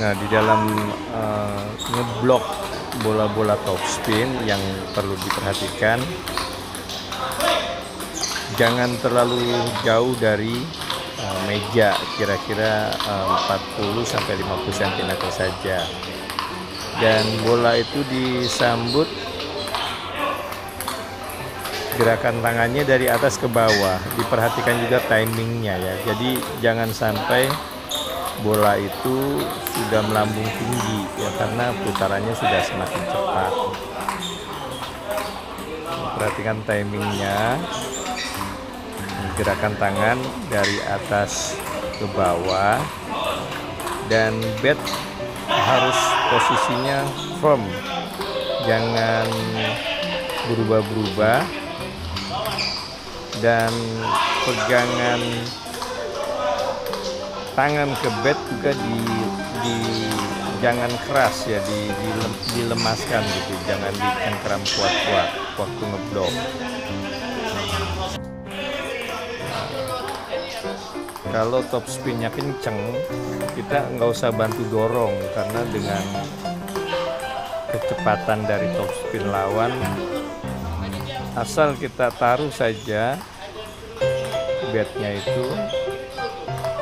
Nah, di dalam uh, ngeblok bola-bola top spin yang perlu diperhatikan jangan terlalu jauh dari uh, meja kira-kira uh, 40 sampai 50 cm saja. Dan bola itu disambut gerakan tangannya dari atas ke bawah. Diperhatikan juga timingnya ya. Jadi jangan sampai bola itu sudah melambung tinggi ya karena putarannya sudah semakin cepat. Perhatikan timingnya. Gerakan tangan dari atas ke bawah. Dan bed harus posisinya firm. Jangan berubah-berubah. Dan pegangan tangan ke bed juga di, di jangan keras ya di, di dilemaskan gitu. Jangan dicengkeram kuat-kuat waktu ngeblok kalau top spinnya kenceng kita nggak usah bantu dorong karena dengan kecepatan dari top spin lawan asal kita taruh saja bednya itu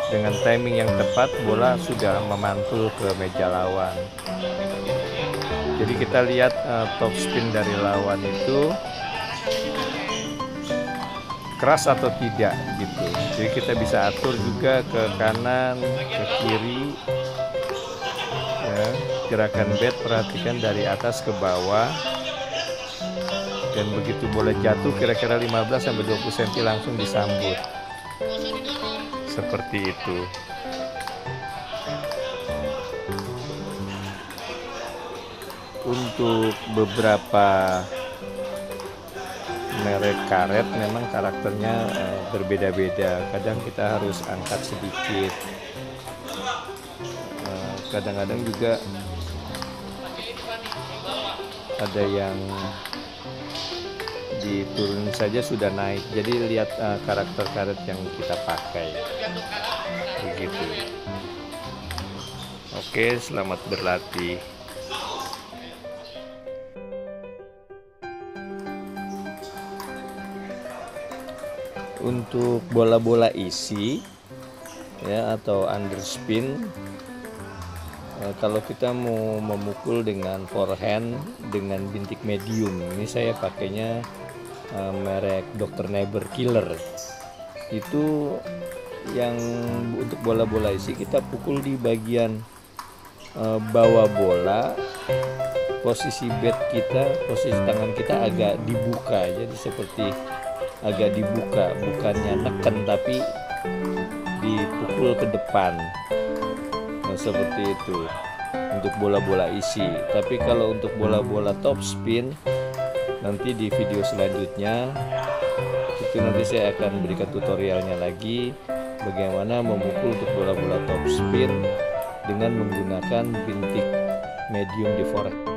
dengan timing yang tepat bola sudah memantul ke meja lawan. Jadi kita lihat uh, top spin dari lawan itu keras atau tidak gitu. Jadi kita bisa atur juga ke kanan ke kiri. Ya, gerakan bed perhatikan dari atas ke bawah. Dan begitu bola jatuh kira-kira 15 sampai 20 cm langsung disambut seperti itu. Untuk beberapa merek karet memang karakternya eh, berbeda-beda. Kadang kita harus angkat sedikit. Eh, kadang-kadang juga ada yang diturunin saja sudah naik. Jadi lihat uh, karakter karet yang kita pakai. Begitu. Oke selamat berlatih. Untuk bola-bola isi ya atau underspin Eh, kalau kita mau memukul dengan forehand dengan bintik medium ini saya pakainya uh, merek Dr. Never Killer. Itu yang untuk bola-bola isi kita pukul di bagian uh, bawah bola. Posisi bed kita posisi tangan kita agak dibuka jadi seperti agak dibuka bukannya neken tapi dipukul ke depan. Seperti itu untuk bola-bola isi. Tapi kalau untuk bola-bola top spin nanti di video selanjutnya itu nanti saya akan berikan tutorialnya lagi bagaimana memukul untuk bola-bola top spin dengan menggunakan bintik medium di forehand